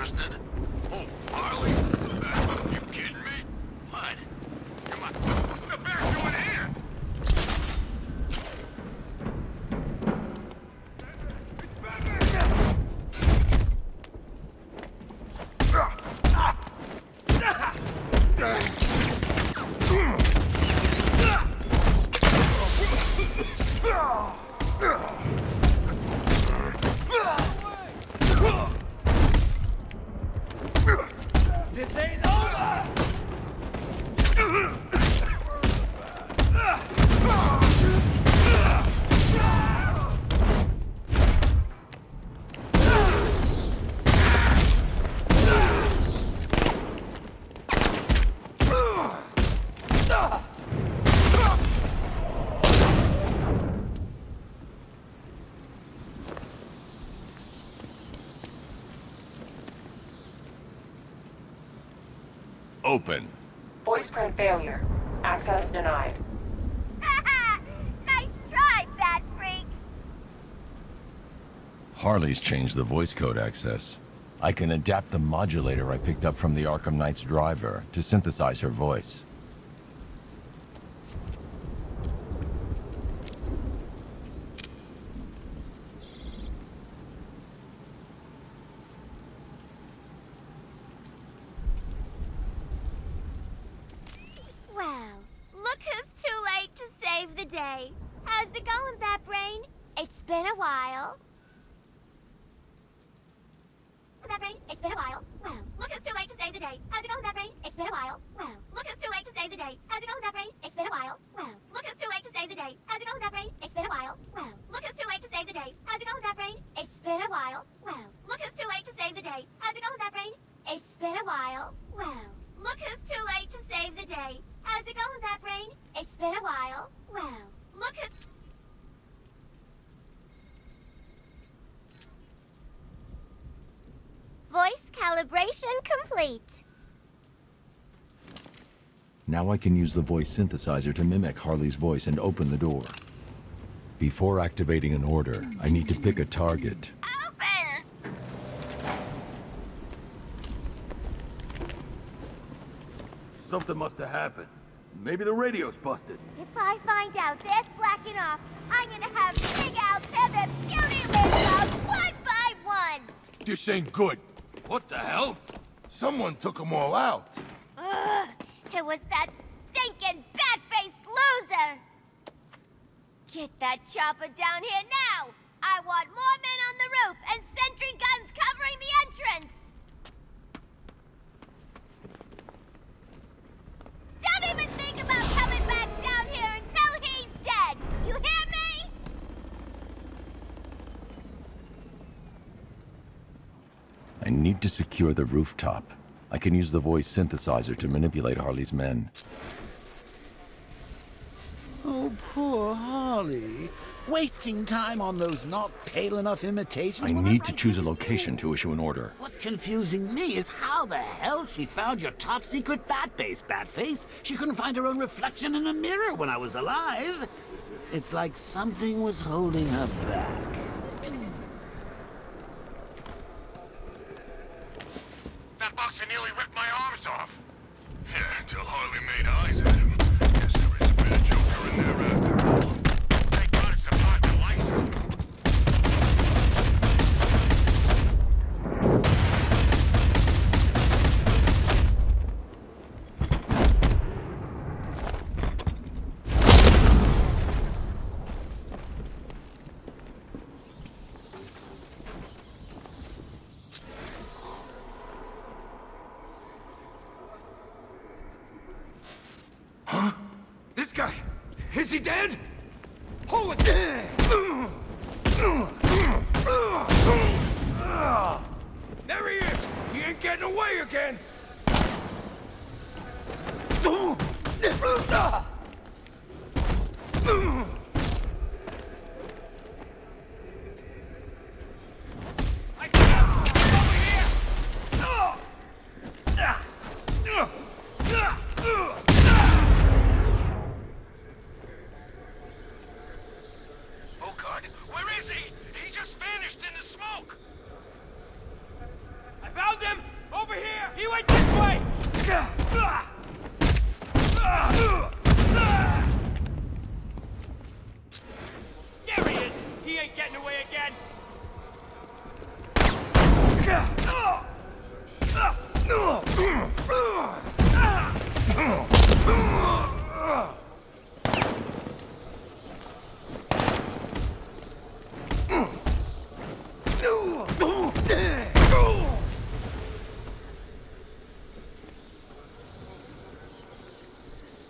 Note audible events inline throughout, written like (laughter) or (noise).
interested? Oh, Harley? You kidding me? What? On. What's the bear doing here? This ain't over! Open. Voice print failure. Access denied. (laughs) nice try, Bat Freak! Harley's changed the voice code access. I can adapt the modulator I picked up from the Arkham Knight's driver to synthesize her voice. Well, look who's too late to save the day. How's it going, Bat Brain? It's been a while. Brain, it's been a while. Well, look who's too late to save the day. How's it going, Bat It's been a while. Well, look who's too late to save the day. How's it going, Bat It's been a while. Well, look who's too late to save the day. How's it going, Bat It's been a while. Well, look who's too late to save the day. How's it going, Bat It's been a while. Well, look who's too late to save the day. How's it going, Bat It's been a while. Well, look who's too late to save the day. How's it going, Bat It's been a while. Well, look who's... Voice calibration complete. Now I can use the voice synthesizer to mimic Harley's voice and open the door. Before activating an order, I need to pick a target. Open! Something must have happened. Maybe the radio's busted. If I find out they're slacking off, I'm gonna have Big Al tear their beauty lids out one by one! This ain't good. What the hell? Someone took them all out. Ugh, it was that stinking bat-faced loser! Get that chopper down here now! I want more men on the roof and sentry guns covering the entrance! I need to secure the rooftop. I can use the voice synthesizer to manipulate Harley's men. Oh, poor Harley. Wasting time on those not pale enough imitations. I need to choose a location to issue an order. What's confusing me is how the hell she found your top secret bat base, Batface. She couldn't find her own reflection in a mirror when I was alive. It's like something was holding her back. That boxer nearly ripped my arms off. Yeah, until Harley made eyes at him. Guess there is a bit of Joker in there after all. Thank God it's the part that likes him. This guy! Is he dead? Hold it! There he is! He ain't getting away again! ain't getting away again.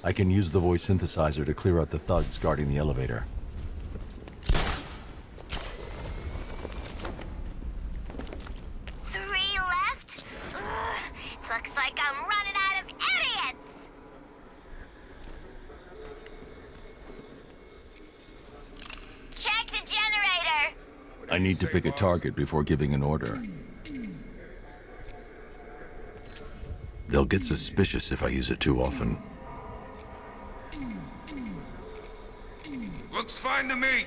I can use the voice synthesizer to clear out the thugs guarding the elevator. Need to pick a target before giving an order. They'll get suspicious if I use it too often. Looks fine to me.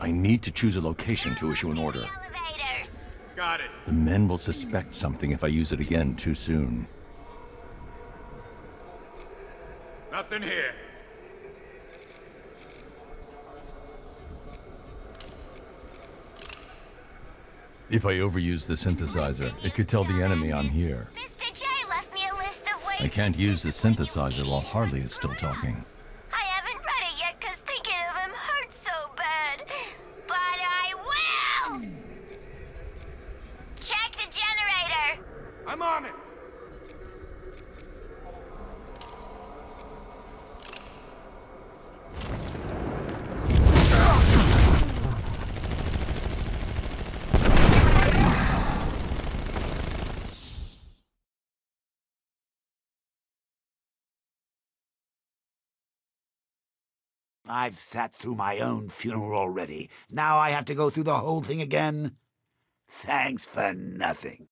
I need to choose a location to issue an order. Got it. The men will suspect something if I use it again too soon. Nothing here. If I overuse the synthesizer, it could tell the enemy I'm here. Mr. J left me a list of ways I can't use the synthesizer while Harley is still talking. I haven't read it yet because thinking of him hurts so bad. But I will! Check the generator! I'm on it. I've sat through my own funeral already. Now I have to go through the whole thing again? Thanks for nothing.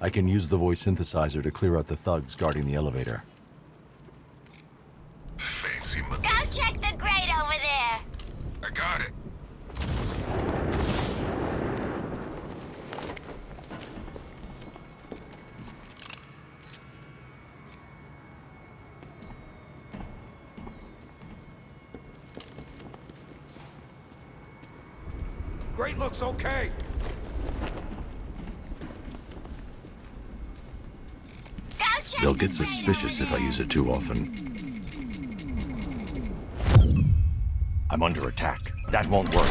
I can use the voice synthesizer to clear out the thugs guarding the elevator. Fancy Go McGee. check the grate over there! I got it. Great looks okay. They'll get suspicious if I use it too often. I'm under attack. That won't work.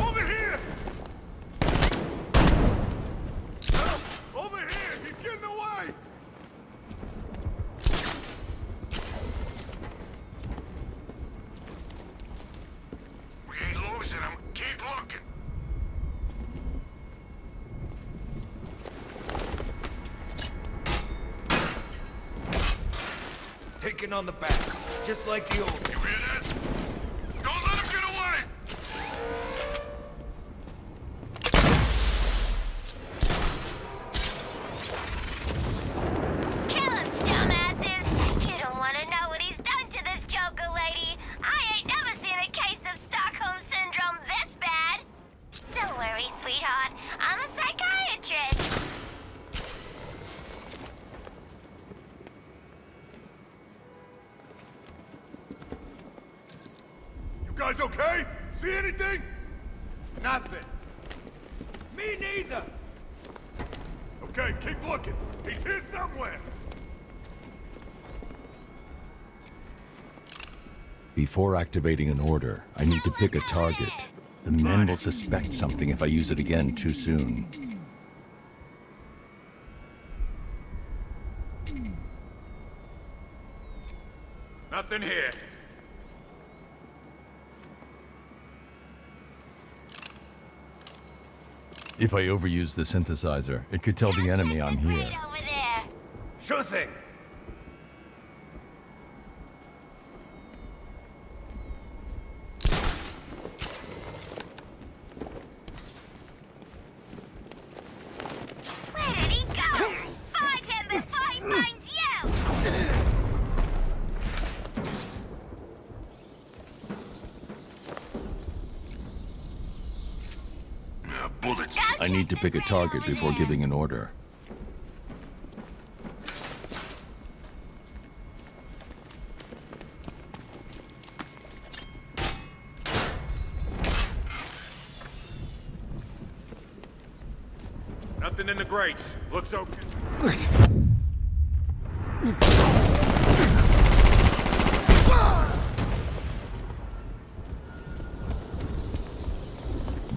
Over here! Help! Over here! He's getting away! We ain't losing him. Keep looking. Taken on the back, just like the old. You hear that? Me neither. Okay, keep looking. He's here somewhere. Before activating an order, I need to pick a target. The men will suspect something if I use it again too soon. Nothing here. If I overuse the synthesizer, it could tell the enemy I'm here. Right over there. Sure thing. Where did he go? Find him before he finds you! bullets. I need to pick a target before giving an order. Nothing in the grates. Looks okay.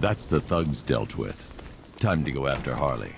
That's the thugs dealt with. Time to go after Harley.